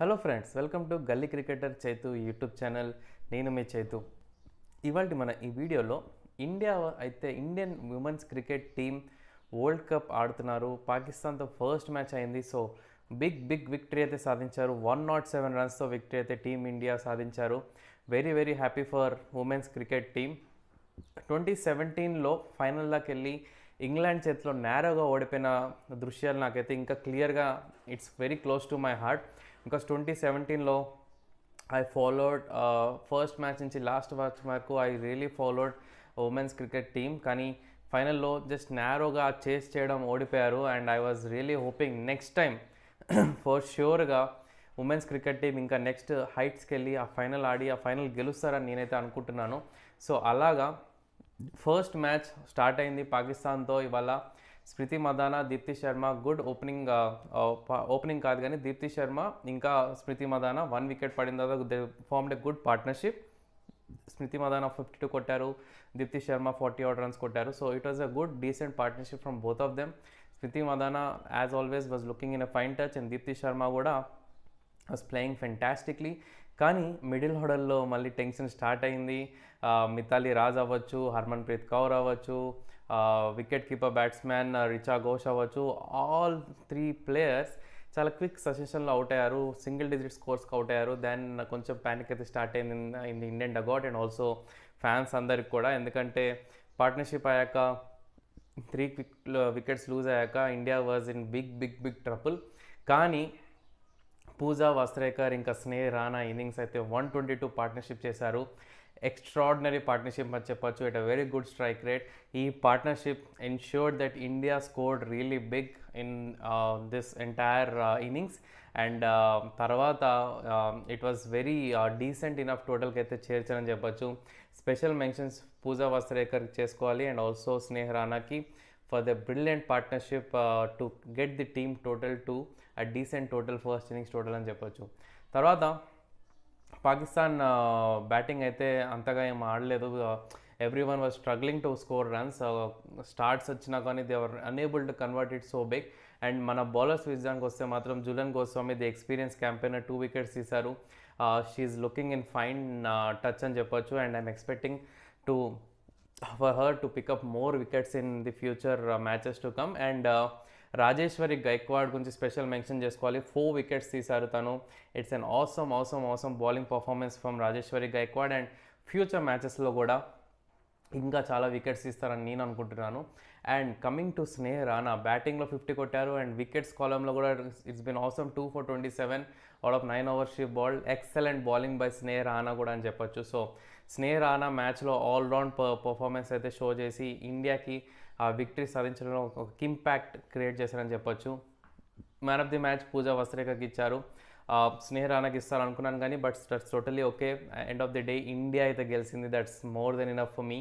Hello friends welcome to Gully cricketer Chaitu YouTube channel నేను మీ చైతు ఇవాళ మన ఈ వీడియోలో ఇండియా అయితే Indian women's cricket team world cup ఆడుతున్నారు. పాకిస్తాన్తో ఫస్ట్ మ్యాచ్ అయింది. సో బిగ్ బిగ్ విక్టరీ అయితే సాధించారు. వన్ నాట్ సెవెన్ రన్స్తో విక్టరీ అయితే టీం ఇండియా సాధించారు. Very very happy for women's cricket team twenty సెవెంటీన్లో ఫైనల్ వెళ్ళి ఇంగ్లాండ్ చేతిలో నేరోగా ఓడిపోయిన దృశ్యాలు నాకైతే ఇంకా క్లియర్గా it's very close to my heart because twenty సెవెంటీన్లో ఐ ఫాలోడ్ ఫస్ట్ మ్యాచ్ నుంచి లాస్ట్ మ్యాచ్ వరకు I really followed women's cricket team కానీ ఫైనల్లో జస్ట్ నేరోగా చేస్ చేయడం ఓడిపోయారు. And I was really hoping next time for ష్యూర్గా women's cricket team ఇంకా next హైట్స్కి వెళ్ళి ఆ ఫైనల్ ఆడి ఆ ఫైనల్ గెలుస్తారని నేనైతే అనుకుంటున్నాను. సో అలాగా ఫస్ట్ మ్యాచ్ స్టార్ట్ అయింది పాకిస్తాన్తో. ఇవాళ Smriti Mandhana Deepti Sharma good opening opening కాదు కానీ దీప్తి శర్మ ఇంకా స్మృతి మదానా వన్ వికెట్ పడిన తర్వాత they formed a good partnership. Smriti Mandhana fifty two కొట్టారు Deepti Sharma forty out runs కొట్టారు. So it was a good decent partnership from both of them Smriti Mandhana as always was looking in a fine touch and Deepti Sharma కూడా was playing fantastically కానీ middle హోడల్లో మళ్ళీ tension start అయింది. మితాలి రాజ్ అవ్వచ్చు హర్మన్ ప్రీత్ కౌర్ అవ్వచ్చు wicket keeper batsmen Richa Ghosh అవ్వచ్చు. All three players చాలా quick సజెషన్లో అవుట్ అయ్యారు. సింగిల్ డిజిట్ స్కోర్స్కి అవుట్ అయ్యారు. దెన్ కొంచెం ప్యానిక్ అయితే స్టార్ట్ అయింది in the Indian dugout and also fans అందరికి కూడా. ఎందుకంటే పార్ట్నర్షిప్ అయ్యాక త్రీ క్విక్ వికెట్స్ లూజ్ అయ్యాక India was in big big big trouble కానీ పూజా వస్త్రేకర్ ఇంకా స్నేహ్ రానా ఇన్నింగ్స్ అయితే వన్ ట్వంటీ టూ పార్ట్నర్షిప్ చేశారు. ఎక్స్ట్రాడినరీ పార్ట్నర్షిప్ అని చెప్పొచ్చు. It a very good strike rate ఈ partnership ensured that India scored really big in this entire innings and తర్వాత it was very decent enough టోటల్కి అయితే చేర్చారని చెప్పొచ్చు. స్పెషల్ మెన్షన్స్ పూజా వస్త్రేకర్ చేసుకోవాలి and also Sneha రాణాకి for the brilliant partnership to get the team total to a decent total first innings total అని చెప్పొచ్చు. తర్వాత Pakistan batting అయితే అంతగా ఏం ఆడలేదు. Every one was struggling to score runs starts వచ్చినా కానీ they are unable to convert it so big and మన బౌలర్స్ విజయానికి వస్తే మాత్రం Jhulan Goswami the experience campaign two wickets తీశారు. She's looking in fine touch అని చెప్పొచ్చు. And I'm expecting to for her to pick up more wickets in the future matches to come and Rajeshwari Gayakwad గురించి special mention చేసుకోవాలి. Four wickets తీశారు తను. It's an awesome awesome awesome bowling performance from Rajeshwari Gayakwad and future మ్యాచెస్లో కూడా ఇంకా చాలా wickets తీస్తారని నేను అనుకుంటున్నాను. And coming to Sneha Rana బ్యాటింగ్లో ఫిఫ్టీ కొట్టారు అండ్ వికెట్స్ కాలంలో కూడా it's been awesome two four twenty seven out of nine overs she ball excellent bowling by Sneha Rana కూడా అని చెప్పొచ్చు. సో స్నేహ రానా మ్యాచ్లో ఆల్రౌండ్ పర్ఫార్మెన్స్ అయితే షో చేసి ఇండియాకి ఆ విక్టరీ సాధించడంలో ఒక ఇంపాక్ట్ క్రియేట్ చేశారని చెప్పొచ్చు. Man of the match Pooja వస్త్రేఖకి ఇచ్చారు. స్నేహ ఇస్తారనుకున్నాను ఇస్తారు అనుకున్నాను కానీ but that's totally okay. End of the day India అయితే గెలిచింది. That's more than enough for me.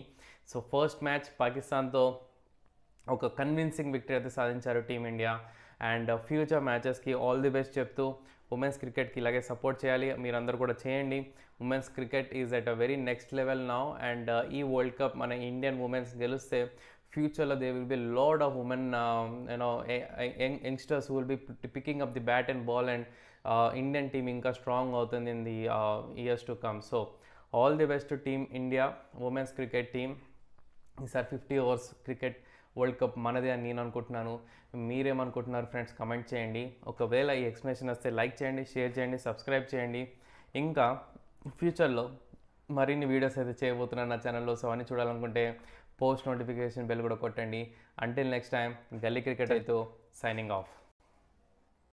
So first match పాకిస్తాన్తో ఒక కన్విన్సింగ్ విక్టరీ అయితే సాధించారు టీమిండియా అండ్ ఫ్యూచర్ మ్యాచెస్కి ఆల్ ది బెస్ట్ చెప్తూ ఉమెన్స్ క్రికెట్కి ఇలాగే సపోర్ట్ చేయాలి. మీరందరూ కూడా చేయండి. Women's cricket is at a very next level now. And ఈ వరల్డ్ కప్ మన ఇండియన్ ఉమెన్స్ గెలిస్తే ఫ్యూచర్లో they will be lot of women you know youngsters will be picking up the bat and ball and Indian team ఇంకా strong అవుతుంది in the years to come so all the best team India women's cricket team ఈసారి fifty overs cricket world cup మనదే అని నేను అనుకుంటున్నాను. మీరేమనుకుంటున్నారు friends comment చేయండి. ఒకవేళ ఈ ఎక్స్ప్లెనేషన్ వస్తే లైక్ చేయండి షేర్ చేయండి సబ్స్క్రైబ్ చేయండి. ఇంకా ఫ్యూచర్లో మరిన్ని వీడియోస్ అయితే చేయబోతున్నాను నా ఛానల్లో సో అన్ని చూడాలనుకుంటే పోస్ట్ నోటిఫికేషన్ బెల్ కూడా కొట్టండి. Until next time gully cricket అయితే సైనింగ్ ఆఫ్